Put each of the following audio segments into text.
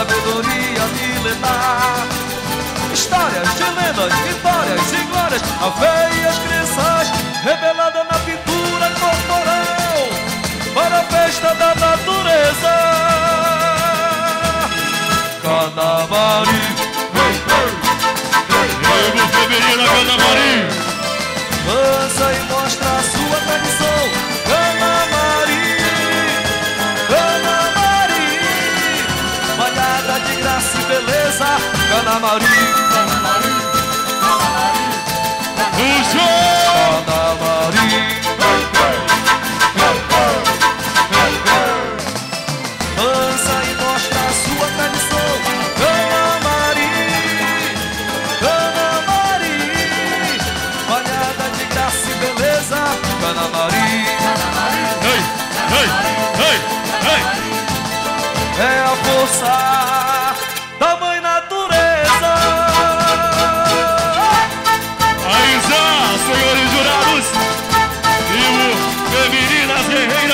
sabedoria milenar. Histórias de lendas, vitórias e glórias, a fé e as crenças revelada na pintura corporal para a festa da natureza. Canamari, hey, hey, hey, hey. feminina Canamari. Dança e mostra a Canamari, Canamari, Canamari, Canamari. Canamari. Dança e mostra a sua tradição. Canamari, Canamari, malhada de graça e beleza. Canamari, Canamari, hey, hey, hey, hey. é a força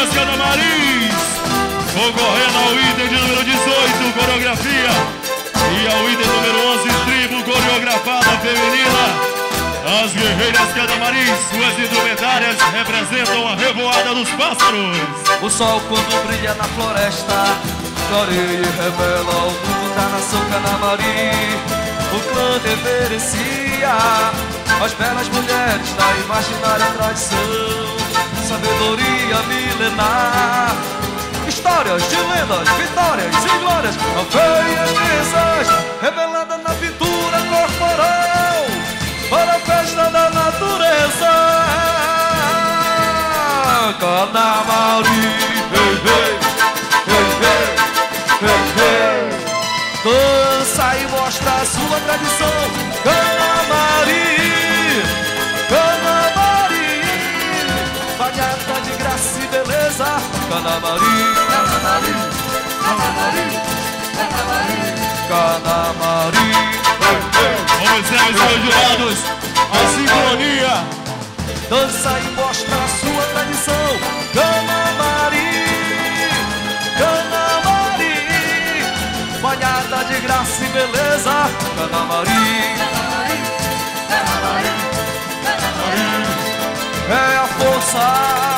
guerreiras Canamaris, concorrendo ao item de número 18, coreografia, e ao item número 11, tribo coreografada feminina. As guerreiras Canamaris, suas indumentárias representam a revoada dos pássaros. O sol quando brilha na floresta Floreia e revela o mundo da nação Canamari O clã reverencia As belas mulheres da imaginária tradição Sabedoria milenar. Histórias de lendas, vitórias e glórias A fé e as crenças Revelada na pintura corporal Para a festa da natureza. Canamari, hey, hey, hey, hey, hey, Dança e mostra a sua tradição. Canamari, beleza. Canamari, Canamari, Canamari, Canamari, Canamari. Observe, seus jurados, a sincronia Dança e mostra a sua tradição. Canamari, Canamari Banhada de graça e beleza. Canamari, Canamari, Canamari, Canamari É a força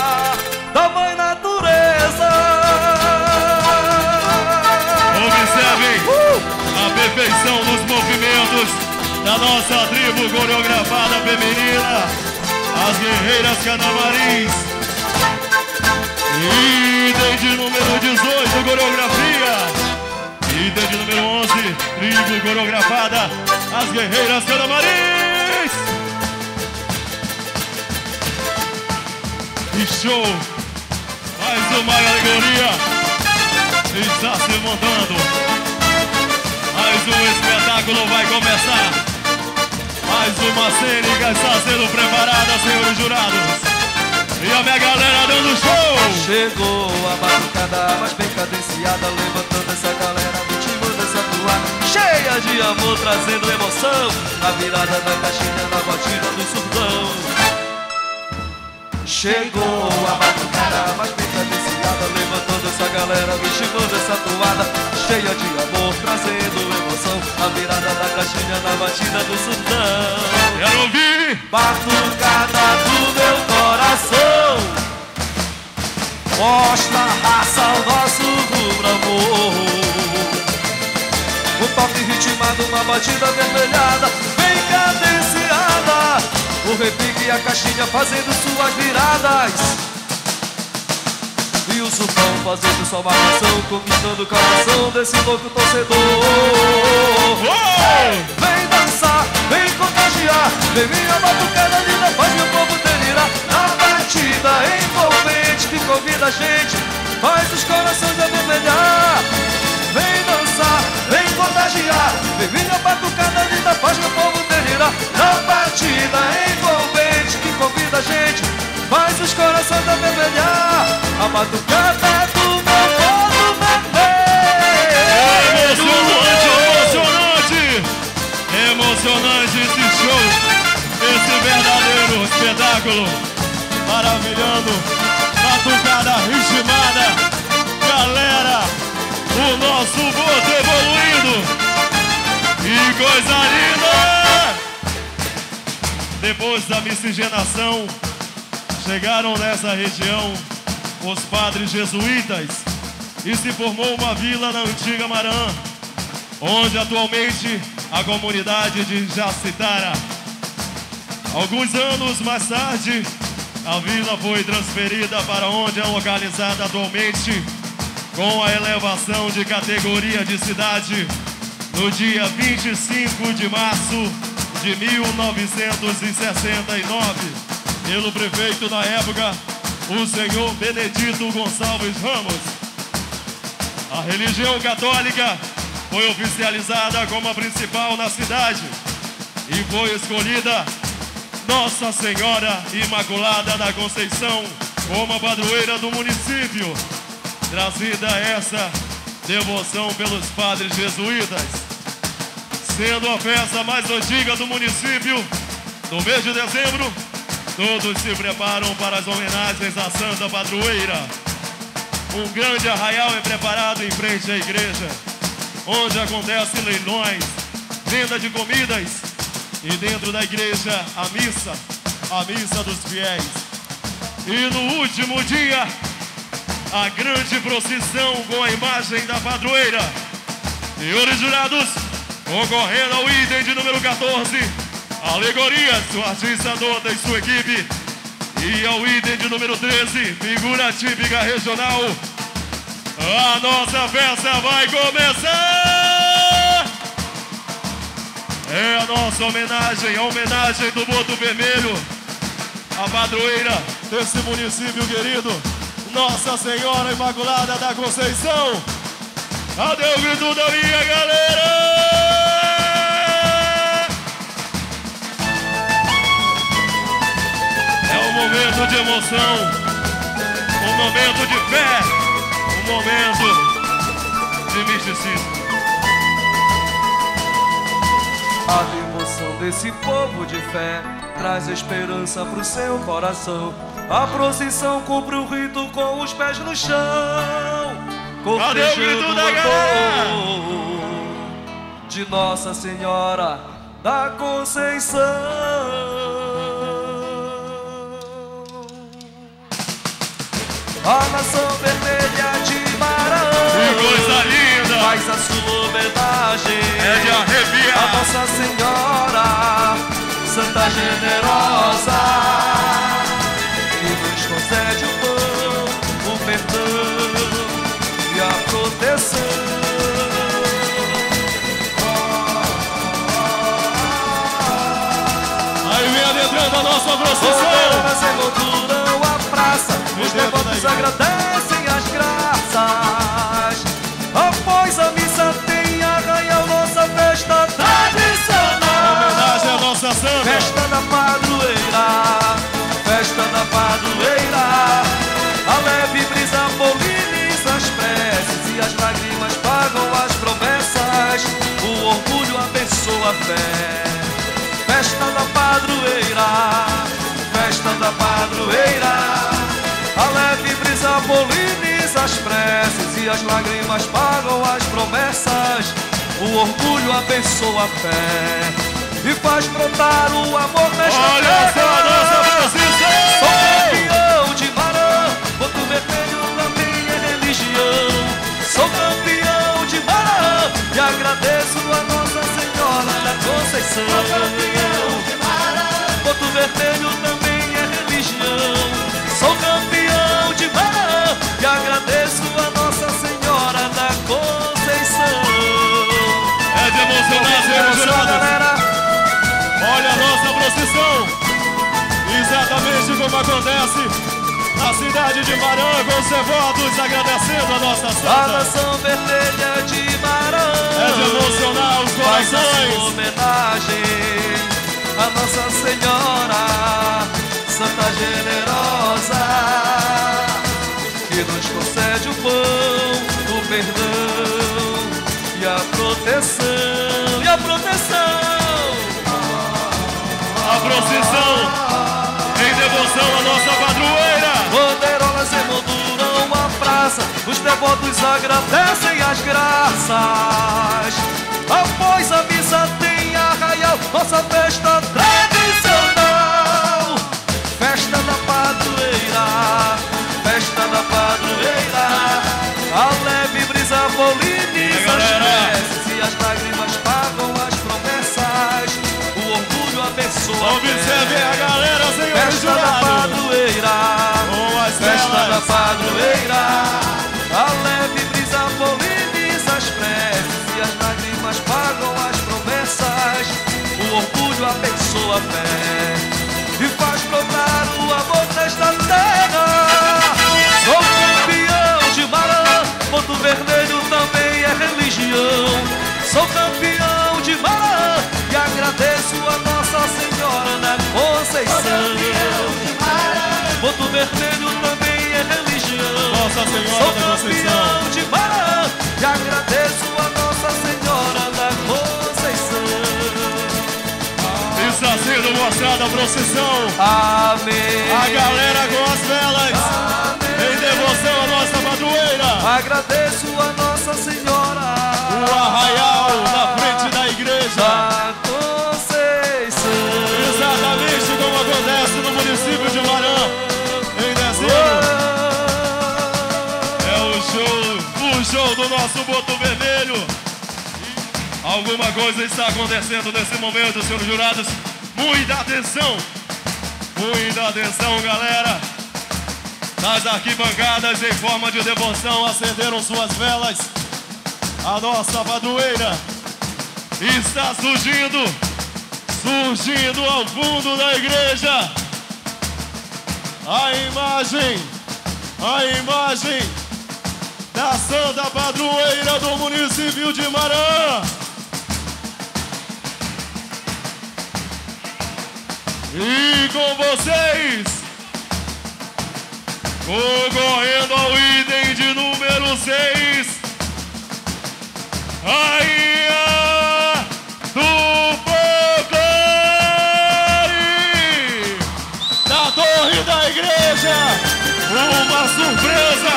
perfeição dos movimentos da nossa tribo coreografada feminina, as guerreiras Canamaris. Item de número 18, coreografia. Item de número 11, tribo coreografada, as guerreiras Canamaris. E show! Mais uma alegoria está se montando. Um espetáculo vai começar. Mais uma cena está sendo preparada, senhores jurados. E a minha galera dando show. Chegou a batucada mais bem cadenciada Levantando essa galera motivando essa toada Cheia de amor, trazendo emoção Na virada da caixinha, na batida do surdão Chegou a batucada mais bem cadenciada Levantando essa galera, motivando essa toada Cheia de amor, trazendo emoção. Na virada da caixinha, na batida do surdão Quero ouvir. Batucada do meu coração. Mostra a raça, o nosso rubro amor. Um toque ritmado, uma batida vermelhada Bem cadenciada O repique e a caixinha fazendo suas viradas E o sultão fazendo sua marcação Conquistando o coração desse louco torcedor! Vem dançar, vem contagiar Vem minha batucada linda, faz meu povo delirar Na batida envolvente que convida a gente Faz os corações avermelhar Vem dançar, vem contagiar Vem minha batucada linda, faz meu povo delirar Na batida envolvente que convida a gente Faz os corações avermelhar A batucada do meu povo Emocionante, vermelho emocionante! Emocionante esse show, esse verdadeiro espetáculo, maravilhando, batucada ritmada, galera, o nosso boto evoluindo. Que coisa linda! Depois da miscigenação, chegaram nessa região os padres jesuítas e se formou uma vila na antiga Marã, onde atualmente a comunidade de Jacitara. Alguns anos mais tarde, a vila foi transferida para onde é localizada atualmente, com a elevação de categoria de cidade no dia 25 de março de 1969, pelo prefeito na época, o senhor Benedito Gonçalves Ramos. A religião católica foi oficializada como a principal na cidade e foi escolhida Nossa Senhora Imaculada da Conceição como a padroeira do município. Trazida essa devoção pelos padres jesuítas, sendo a festa mais antiga do município, no mês de dezembro, todos se preparam para as homenagens à Santa Padroeira. Um grande arraial é preparado em frente à igreja onde acontecem leilões, venda de comidas e dentro da igreja a missa, a missa dos fiéis. E no último dia, a grande procissão com a imagem da padroeira. Senhores jurados, concorrendo ao item de número 14, alegorias, o artista Dota e sua equipe. E ao item de número 13, figura típica regional, a nossa festa vai começar! É a nossa homenagem, a homenagem do Boto Vermelho, a padroeira desse município querido, Nossa Senhora Imaculada da Conceição. O grito da minha galera? Momento de emoção, um momento de fé momento de misticismo. A devoção desse povo de fé traz esperança pro seu coração. A procissão cumpre o rito com os pés no chão. Cadê o grito da galera? De Nossa Senhora da Conceição. A nação vermelha de Maranhão Que coisa linda. Faz a sua homenagem. É de arrepiar. A Nossa Senhora Santa Generosa. Que nos concede o pão O perdão E a proteção. Aí vem adentrando a nossa procissão os devotos agradecem as graças. Após a missa tem arraial, nossa festa tradicional. Homenagem à nossa santa. Festa da padroeira, festa da padroeira. A leve brisa poliniza as preces e as lágrimas pagam as promessas. O orgulho abençoa a fé. Festa da padroeira, festa da padroeira. As preces e as lágrimas pagam as promessas. O orgulho abençoa a fé e faz brotar o amor nesta Olha terra. Olha nossa procissão! Sou campeão de Marã, boto vermelho também é religião. Sou campeão de Marã e agradeço a Nossa Senhora da Conceição. Sou campeão de Marã, boto vermelho também é religião. Sou campeão de Marã e agradeço a Nossa Senhora da Conceição. É de emocionar, senhores galera. Olha a nossa procissão. Exatamente como acontece na cidade de Marã, com os agradecendo a nossa santa. A nação vermelha de Marã. É de emocionar os corações. Faz homenagem a Nossa Senhora Santa generosa, que nos concede o pão, o perdão e a proteção, e a proteção. A procissão em devoção à nossa padroeira. Bandeirolas emolduram a praça, os os devotos agradecem as graças. Após a missa tem arraial, nossa festa tradicional. As lágrimas pagam as promessas. O orgulho abençoa. Observe a galera, senhores Festa da jurados. padroeira, Com as festa da padroeira, a leve brisa poliniza as preces e as lágrimas pagam as promessas. O orgulho abençoa a fé e faz brotar o amor nesta terra. Sou campeão de Marã, ponto vermelho também é religião. Sou campeão de Marã e agradeço a Nossa Senhora da Conceição. Ponto vermelho também é religião. Nossa Senhora Sou da Conceição. campeão de Marã e agradeço a Nossa Senhora da Conceição. Está sendo mostrada a procissão. Amém. A galera com as velas. Em devoção à nossa padroeira. Agradeço a Nossa Senhora. O arraial na frente da igreja. da Conceição. Exatamente como acontece no município de Marã. Em dezembro. É o show, o show do nosso Boto Vermelho. Alguma coisa está acontecendo nesse momento, senhores jurados. Muita atenção, muita atenção, galera. Nas arquibancadas, em forma de devoção, acenderam suas velas. A nossa padroeira está surgindo, surgindo ao fundo da igreja. A imagem, a imagem da Santa Padroeira do município de Marã. E com vocês, concorrendo ao item de número 6, Rainha do Folclore da Torre da Igreja. Uma surpresa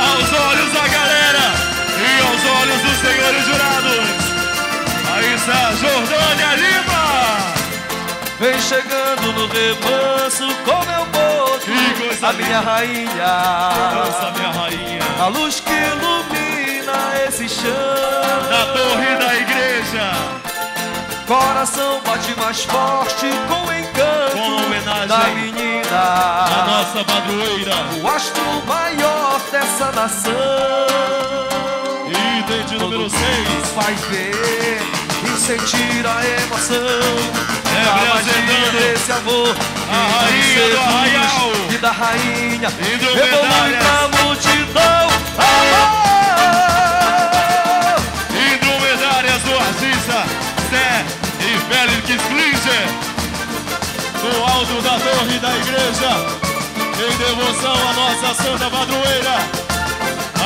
aos olhos da galera e aos olhos dos senhores jurados. Aí está Jordânia Lima. Vem chegando no remanso com meu boto, A minha rainha. Nossa, minha rainha. A luz que ilumina esse chão. Da Torre da Igreja. Coração bate mais forte com o encanto Com homenagem da menina. A nossa padroeira. O astro maior dessa nação. Item de número Todo 6. faz ver e sentir a emoção É, da apresentando magia desse amor a rainha do seduz arraial. e da rainha Indrumentárias. rebolando a multidão amor Indumentárias do artista Zé e Félix Klinger. No alto da torre da igreja. Em devoção à nossa santa padroeira.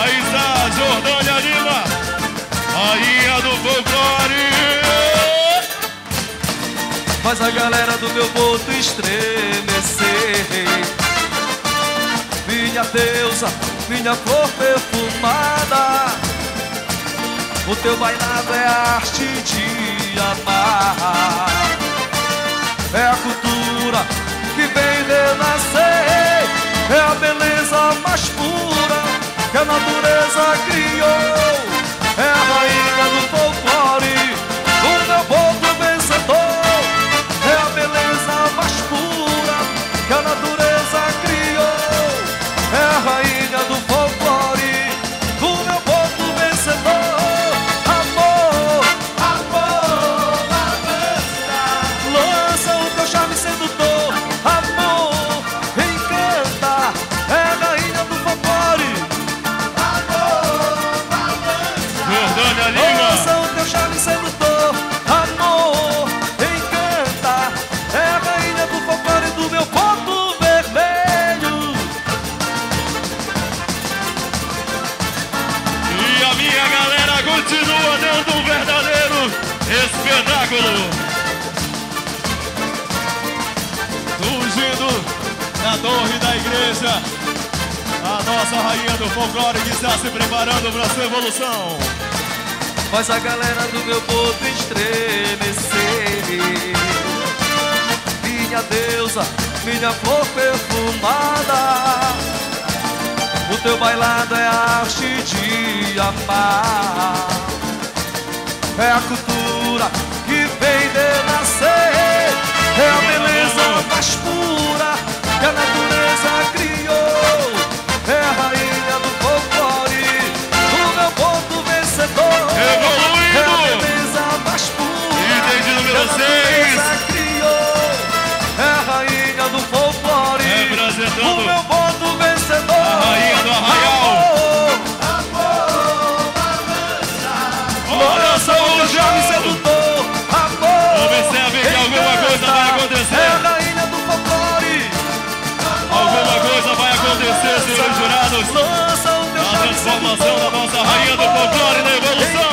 Aí está Jordânia Lima. Rainha do folclore. Faz a galera do meu boto estremecer. Minha deusa, minha flor perfumada. O teu bailado é arte de amar. É a cultura que vem renascer É a beleza mais pura que a natureza criou. É a rainha do folclore, nossa rainha do folclore que está se preparando para sua evolução. Faz a galera do meu povo estremecer Minha deusa, minha flor perfumada. O teu bailado é a arte de amar. É a cultura que vem de nascer. É a beleza mais pura que a natureza criou A criou É a rainha do folclore Representando Do meu ponto vencedor a rainha do arraial. Olha só o já me jogo. sedutor Amor Observe que alguma coisa vai acontecer. É a rainha do folclore Alguma coisa vai acontecer, senhores jurados. Lança o teu A transformação da nossa rainha do folclore na evolução.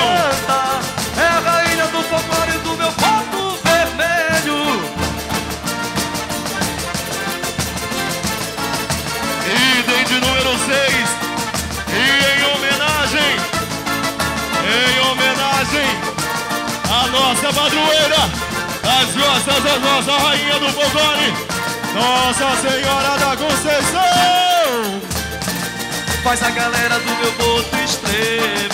Nossa padroeira, as costas da nossa rainha do folclore, Nossa Senhora da Conceição. Faz a galera do meu boto estremecer.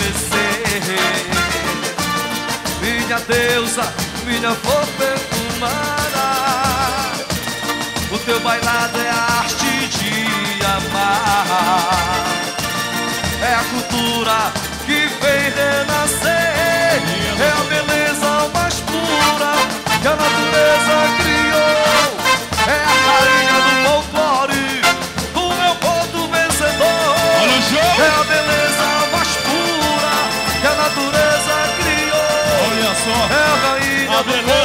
Minha deusa, minha flor perfumada. O teu bailado é a arte de amar. É a cultura que vem renascer natureza criou É a rainha do folclore Do meu ponto vencedor. É a beleza mais pura que a natureza criou Olha só. É a rainha A do folclore,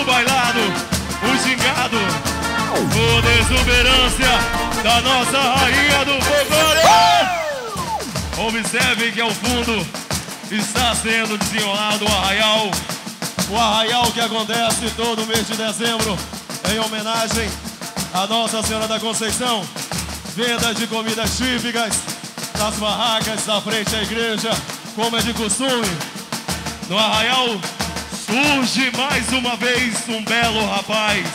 o bailado, o gingado, a exuberância da nossa rainha do folclore. Observe que ao fundo está sendo desenrolado o arraial. O arraial que acontece todo mês de dezembro em homenagem à Nossa Senhora da Conceição. Venda de comidas típicas nas barracas da frente à igreja, como é de costume. No arraial surge mais uma vez um belo rapaz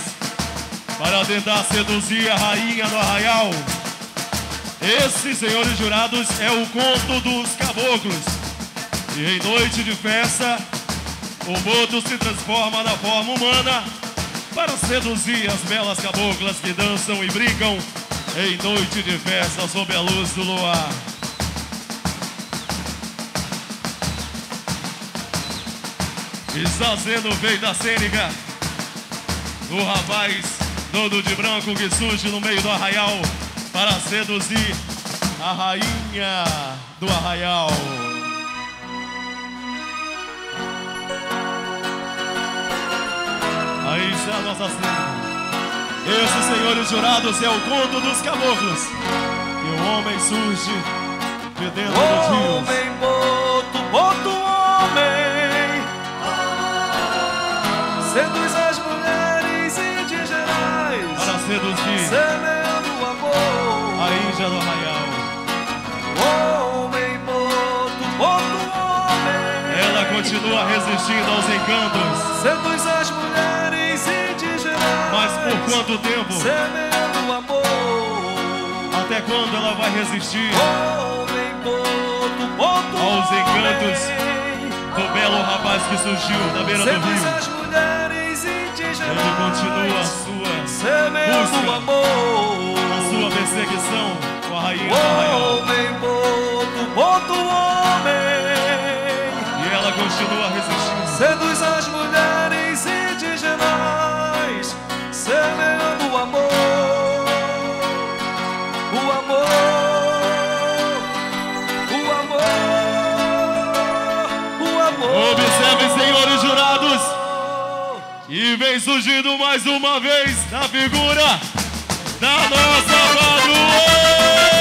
para tentar seduzir a rainha do arraial. Esse, senhores jurados, é o conto dos caboclos. E em noite de festa, o boto se transforma na forma humana para seduzir as belas caboclas que dançam e brincam em noite de festa sob a luz do luar. Está sendo feita a cênica do rapaz todo de branco que surge no meio do arraial para seduzir a rainha do arraial. Aí está a nossa cena. Esse, senhores jurados, é o conto dos caboclos. E o homem surge de dentro dos rios. Seduz as mulheres indígenas Para seduzir Semeando o amor a índia do arraial. Homem, boto, boto, homem Ela continua resistindo aos encantos. Seduz as mulheres indígenas Mas por quanto tempo? Semeando o amor Até quando ela vai resistir Homem, boto, boto, Aos encantos homem. O belo rapaz que surgiu na beira Seduz do rio. As mulheres indígenas, Ele continua a sua busca, amor, a sua perseguição com a rainha o homem boto, boto homem. E ela continua resistindo. Seduz as mulheres indígenas, semeando o amor. E vem surgindo mais uma vez na figura da nossa padroeira.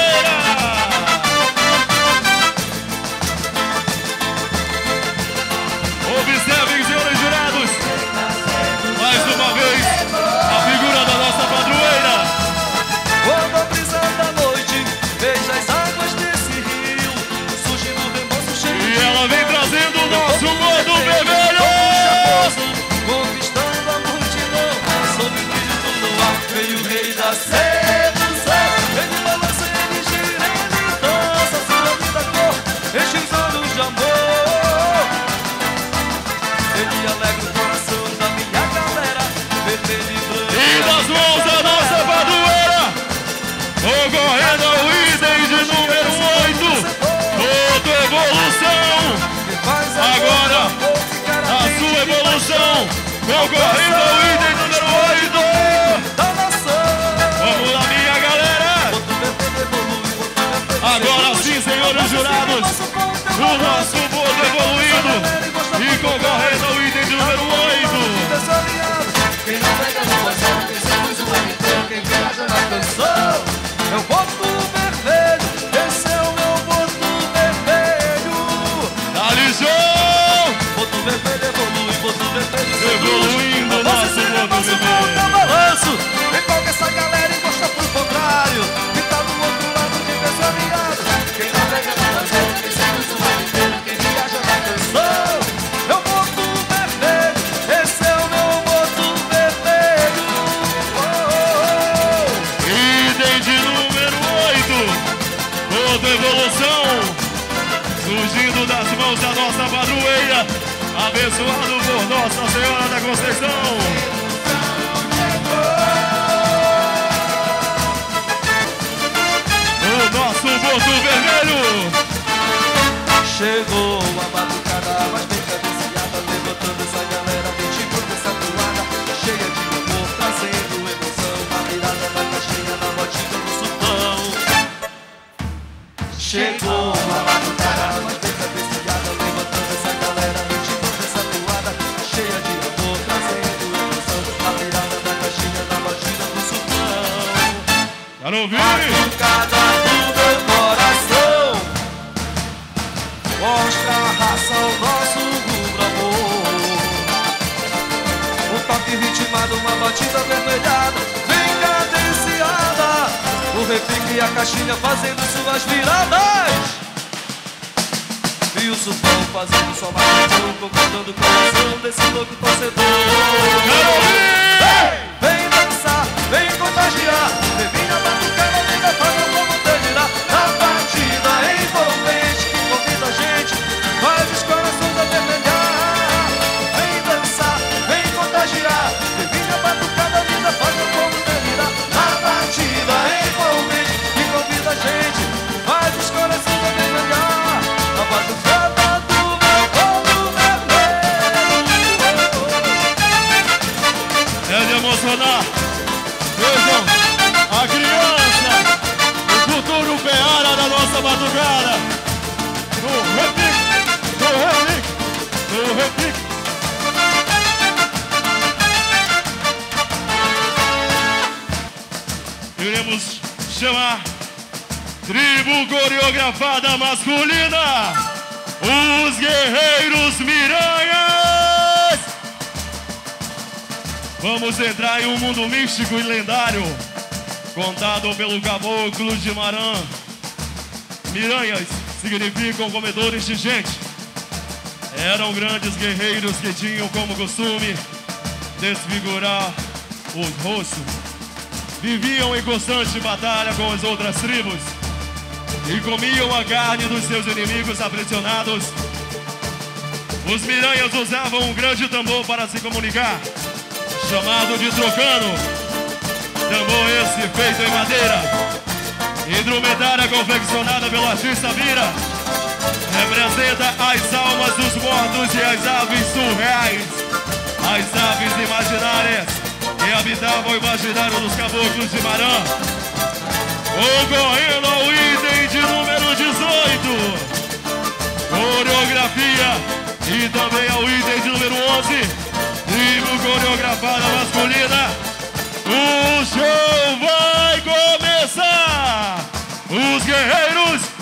Concorrendo ao item número 8. Da nação Vamos lá, minha galera. Agora sim, senhores jurados, o nosso bolo evoluindo e concorrendo ao item número 8. Quem não pega no botão, quem seduz o inteiro, quem viaja na canção. Eu boto vermelho, se volta, balanço. Empolga essa galera e gosta pro contrário. Que tá do outro lado, que pensa aliado. Quem não pega no botão, quem seduz o ano inteiro, quem viaja na canção. Eu boto vermelho, esse é o meu boto vermelho. Oh, oh, oh. Item de número 8, outra evolução, surgindo das mãos da nossa padroeira, abençoado por Nossa Senhora da Conceição. O nosso boto vermelho, Chegou a batucada mais bem cadenciada Levantando essa galera ritmo dessa toada. Cheia de amor, trazendo emoção A virada da caixinha na batida do sultão. Chegou a batucada mais bem cadenciada Levantando essa galera ritmo dessa toada. Cheia de amor, trazendo emoção A virada da caixinha na batida do sultão. Para ouvir, Batucada a raça, o nosso rubro amor. Um toque ritmado, uma batida vermelhada Bem cadenciada. O repique e a caixinha fazendo suas viradas. E o sultão fazendo sua marcação Conquistando o coração desse louco torcedor. Ouvir. Vem dançar, vem contagiar Vem batucada. No repique, no repique, no repique. Iremos chamar tribo coreografada masculina, os guerreiros Miranhas. Vamos entrar em um mundo místico e lendário, contado pelo caboclo de Marã. Miranhas significam comedores de gente. Eram grandes guerreiros que tinham como costume desfigurar os rostos. Viviam em constante batalha com as outras tribos e comiam a carne dos seus inimigos aprisionados. Os miranhas usavam um grande tambor para se comunicar chamado de trocano. Tambor esse feito em madeira. Indumentária confeccionada pelo artista Mira. Representa as almas dos mortos e as aves surreais. As aves imaginárias que habitavam o imaginário dos caboclos de Marã. Concorrendo ao item de número 18. Coreografia e também ao item de número 11. ritmo coreografada masculina. O show vai! Os guerreiros